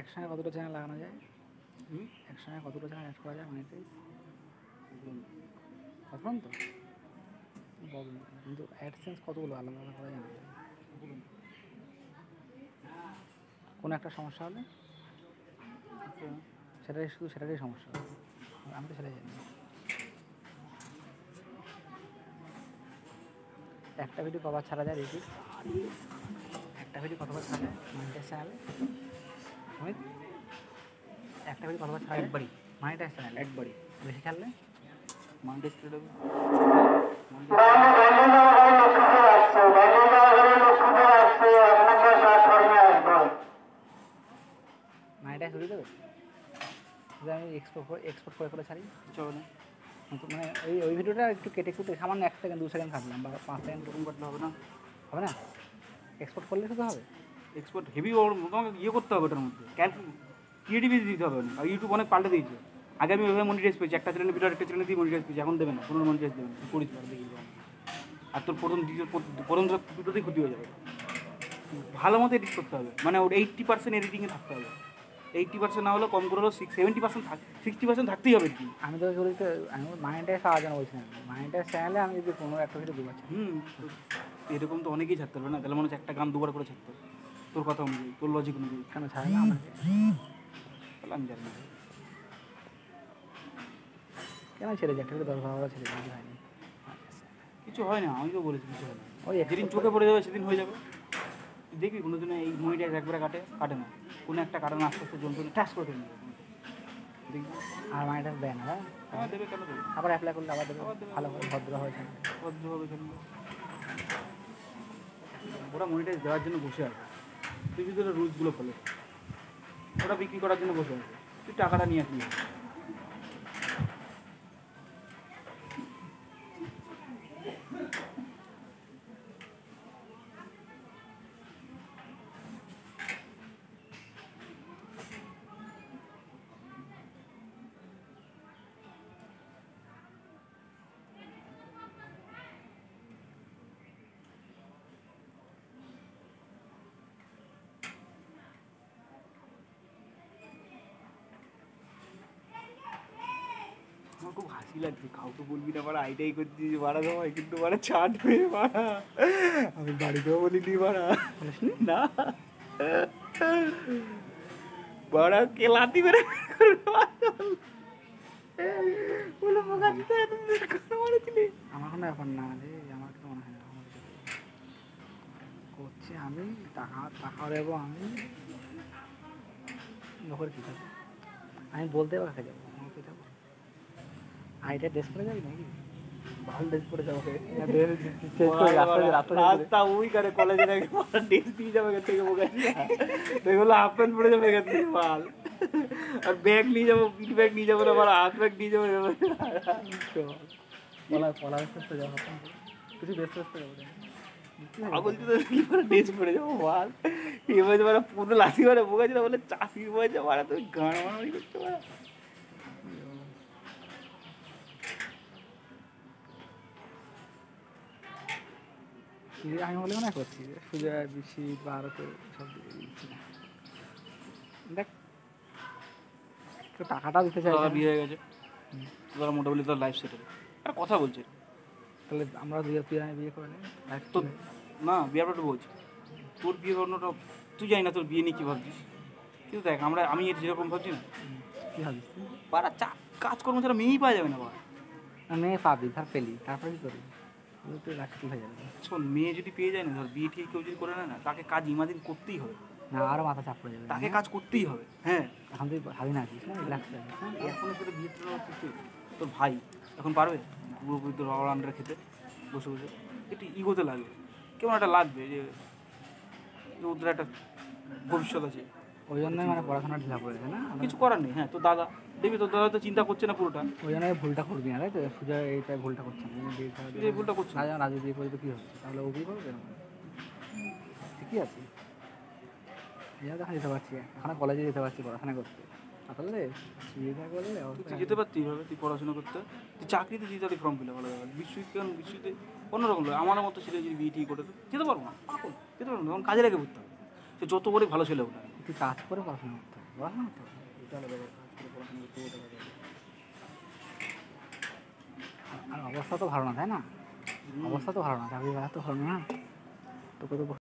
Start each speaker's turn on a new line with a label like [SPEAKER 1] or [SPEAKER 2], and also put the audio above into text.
[SPEAKER 1] একসঙ্গে কতটা চ্যানেল লাগানো যায়?
[SPEAKER 2] হুম?
[SPEAKER 1] একসঙ্গে কতটা চ্যানেল অ্যাড করা যায় মনিটাইজ প্রবলেম তো। প্রবলেম কিন্তু অ্যাডসেন্স কতগুলো আলাদা আলাদা করা যায়? না কোনো একটা সমস্যা হলে?
[SPEAKER 2] আচ্ছা।
[SPEAKER 1] সেটাই শুধু সেটারই সমস্যা। আমি তো সেটাই জানি। একটা ভিডিও কবার ছাড়া যায় দেখি একটা ভিডিও কতবার ছাড়া যায় মানিটাইজ চ্যানেলে একটা ভিডিও কতবার ছাড়া একবারই। মানিটাইজ চ্যানেল
[SPEAKER 2] একবারই।
[SPEAKER 1] বেশি ছাড়লে?
[SPEAKER 2] করে
[SPEAKER 1] মানিটাইজ হয়ে দেবে? আমি এক্সপোর্ট করে এক্সপোর্ট করে করে ছাড়ি?
[SPEAKER 2] চলো না।
[SPEAKER 1] নতুন মানে ওই ওই ভিডিওটা একটু কেটে কুটে সামান্য এক সেকেন্ড দু সেকেন্ড কাটলাম বা পাঁচ সেকেন্ড
[SPEAKER 2] কাটলে হবে না?
[SPEAKER 1] হবে না? এক্সপোর্ট করলে শুধু হবে।
[SPEAKER 2] এক্সপোর্ট হেভি তোমাকে ইয়ে করতে হবে ওটার মধ্যে। ক্রিয়েটিভিটি দিতে হবে আর ইউটিউব অনেক পাল্টে দিয়েছে। আগে আমি ওইভাবে মনিটাইজ পেয়েছি। একটা চ্যানেলের ভিডিও একটা চ্যানেলে দিয়ে মনিটাইজ পেয়েছি। এখন দেবে না। কোনো মনিটাইজ দেবে না। করিস দেখি। আর তোর প্রথম দ্বিতীয় প্রথম দুটোতেই ক্ষতি হয়ে যাবে। ভালো মতো এডিট করতে হবে। মানে ওর এইট্টি পার্সেন্ট এডিটিংয়ে থাকতে হবে। এইট্টি পার্সেন্ট না হলে কম করে হলেও সিক্স সেভেন্টি পার্সেন্ট থাক সিক্সটি পার্সেন্ট থাকতেই হবে কি।
[SPEAKER 1] আমি তো করি তো আমি মাইন্ডটাই খাওয়ার জন্য বলছি না মাইন্ডটাই চ্যানেলে আমি যদি কোনো একটা ভিডিও দুবার
[SPEAKER 2] হুম। এরকম তো অনেকেই ছাড়তে পারবে না। তাহলে মনে হচ্ছে একটা গান দুবার করে ছাড়তে হবে। তোর কথা অনুযায়ী তোর লজিক অনুযায়ী
[SPEAKER 1] কেন ছাড়ে না আমাকে
[SPEAKER 2] তাহলে আমি জানি না।
[SPEAKER 1] কেন ছেড়ে যায়? একটা দশ বারো ছেড়ে যায় হয়নি।
[SPEAKER 2] কিছু হয় না আমি তো বলেছি কিছু হয় না।
[SPEAKER 1] ওই
[SPEAKER 2] যেদিন চোখে পড়ে যাবে সেদিন হয়ে যাবে। দেখবি কোনো দিনে এই মনিটাইজ একবারে কাটে কাটে না। কোনো একটা কাটে না আস্তে আস্তে যন্ত্র ট্যাক্স করে ফেলবে দেখবি?
[SPEAKER 1] আর মাইন্ডটা দেয় না
[SPEAKER 2] হ্যাঁ? দেবে কেন দেবে?
[SPEAKER 1] আবার অ্যাপ্লাই করলে আবার দেবে। ভালো করে ভদ্র হয়েছে
[SPEAKER 2] ভদ্রভাবে খেলবে ওরা মনিটাইজ দেওয়ার জন্য বসে আছে। তুই যদি রুলসগুলো ফলো। ওটা বিক্রি করার জন্য বসে আছে। তুই টাকাটা নিয়ে আসবি। খুব হাসি লাগছে। কাউকে বলবি না মারা আইটাই করছিস মারা সবাই কিন্তু মারা ছাড়বে মারা। আমি বাড়িতেও বলিনি মারা। না। বড় বলে দিতে এত মারেছিলি
[SPEAKER 1] আমার কোনো ব্যাপার না রে আমার তো মনে হয় না কিছু আমি টাকা টাকা দেবো আমি। লোকের কী আমি বলতে পারতে কী যাব আইটা ড্রেস পরে যাবি নাকি? ভালো ড্রেস পরে যাব।
[SPEAKER 2] রাস্তা ওই করে কলেজে নাকি ডেস্ক দিয়ে যাবে মোকা দেখল হাফ প্যান্ট পরে যাবে এখান থেকে মাল আর ব্যাগ নিয়ে যাব পিঠ ব্যাগ নিয়ে যাব আবার হাত ব্যাগ নিয়ে যাব
[SPEAKER 1] পলা পলা ড্রেস পরে যাব কিছু ড্রেস ফ্রেস পরে যাব
[SPEAKER 2] পাগল তো কি করে ড্রেস পরে যাব মাল এবার মানে পুরো লাঠি মারে বোকা ছিল বলে চাষির বয়সে মারা তুমি গান মারামারি করতে পারো
[SPEAKER 1] আমি বলে মনে করছি সুজা বিশি ভারত সব দিচ্ছি দেখ তো টাকাটা দিতে চাই
[SPEAKER 2] বিয়ে হয়ে গেছে। তোরা মোটামুটি তোর লাইফ সেটেল একটা কথা বলছে।
[SPEAKER 1] তাহলে আমরা দুই তুই আমি বিয়ে করে নিই।
[SPEAKER 2] তোর না বিয়ের ব্যাপারটা বলছি। তোর বিয়ে করানোটা তুই জানি না তোর বিয়ে নিয়ে কী ভাবছিস। কিন্তু দেখ আমরা আমি এর যেরকম ভাবছি না।
[SPEAKER 1] কী ভাবিস তুই?
[SPEAKER 2] পাড়া চা কাজকর্ম ছাড়া মেয়েই পাওয়া যাবে না বাবা।
[SPEAKER 1] না, মেয়ে পাবি ধর পেলি। তারপরে কি করবি? রাখতে
[SPEAKER 2] শোন মেয়ে যদি পেয়ে যায় না ধর বিয়ে ঠিক কেউ যদি করে নেয় না তাকে কাজ ইমাদিন করতেই হবে।
[SPEAKER 1] না আরও মাথা চাপ পড়ে যাবে।
[SPEAKER 2] তাকে কাজ করতেই হবে হ্যাঁ।
[SPEAKER 1] এখন তুই ভাবি না আছিস না হয়ে?
[SPEAKER 2] এখন তোর বিয়ে তোর ভাই এখন পারবে? পুরোপুরি তোর বাবার আন্ডারে খেতে বসে বসে। একটু ইগোতে লাগবে। কেমন একটা লাগবে যে যে ওদের একটা ভবিষ্যৎ আছে।
[SPEAKER 1] ওই জন্যই মানে পড়াশোনা ঢিলা পড়েছে না?
[SPEAKER 2] কিছু করার নেই হ্যাঁ তোর দাদা দেখবি তোর দাদা তো চিন্তা করছে না পুরোটা।
[SPEAKER 1] ওই জন্য ভুলটা করবি না তাই তো? সুজা এইটা ভুলটা করছে না।
[SPEAKER 2] যে ভুলটা করছিস
[SPEAKER 1] না রাজু বিয়ে করবে কী হচ্ছে? তাহলে ও বিয়ে করবে? ঠিকই আছে। জন্য এখন যেতে পারছি এখন কলেজে যেতে পারছি পড়াশোনা করতে। আসলে বিয়ে করলে
[SPEAKER 2] তুই যেতে পারতি এইভাবে তুই পড়াশোনা করতে? তুই চাকরিতে দিতে পারি ফর্ম ফিল আলাদা বিশ্বজিৎ কেন বিশ্বজিৎ অন্যরকম লাগে আমার মতো ছেলে যদি বিয়ে টিয়ে করে যেতে পারব না? যেতে পারব না। তখন কাজের আগে করতে হবে সে যত করে ভালো ছেলে ওটা
[SPEAKER 1] তুই কাজ করে পড়াশোনা করতে হবে, বল না তো? আর অবস্থা তো ভালো না, তাই না? অবস্থা তো ভালো না চাকরি বাজার তো ভালো না। তোকে তো